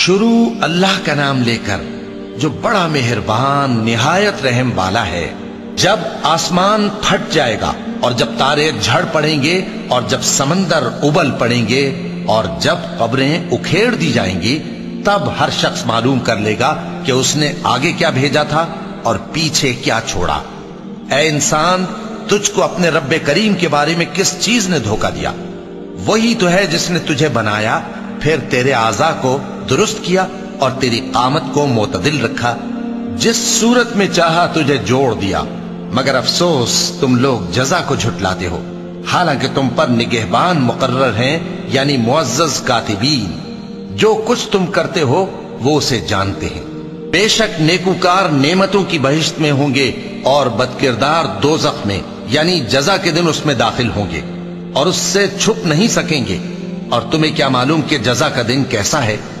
शुरू अल्लाह का नाम लेकर, जो बड़ा मेहरबान, निहायत रहम वाला है। जब आसमान फट जाएगा, और जब तारे झड़ पड़ेंगे, और जब समंदर उबल पड़ेंगे, और जब कब्रें उखेड़ दी जाएँगी, तब हर शख्स मालूम कर लेगा कि उसने आगे क्या भेजा था, और पीछे क्या छोड़ा। ए इंसान, तुझको अपने रब्बे करीम के बारे में किस चीज़ ने धोखा दिया? वही तो है जिसने तुझे बनाया, फिर तेरे आजा को दुरुस्त किया और तेरी कामत को मोतदिल रखा। जिस सूरत में चाहा तुझे जोड़ दिया। मगर अफसोस, तुम लोग जजा को झुटलाते हो। हालाँकि तुम पर निगहबान मुकर्र हैं, यानी मुअज्जज कातिबीन। जो कुछ तुम करते हो, वो उसे जानते हैं। बेशक नेकुकार नेमतों की बहिश्त में होंगे और बदकिरदार दोजख में, यानी जजा के दिन उसमें दाखिल होंगे। और उससे छुप नहीं सकेंगे। और तुम्हें क्या मालूम कि जजा का दिन कैसा है?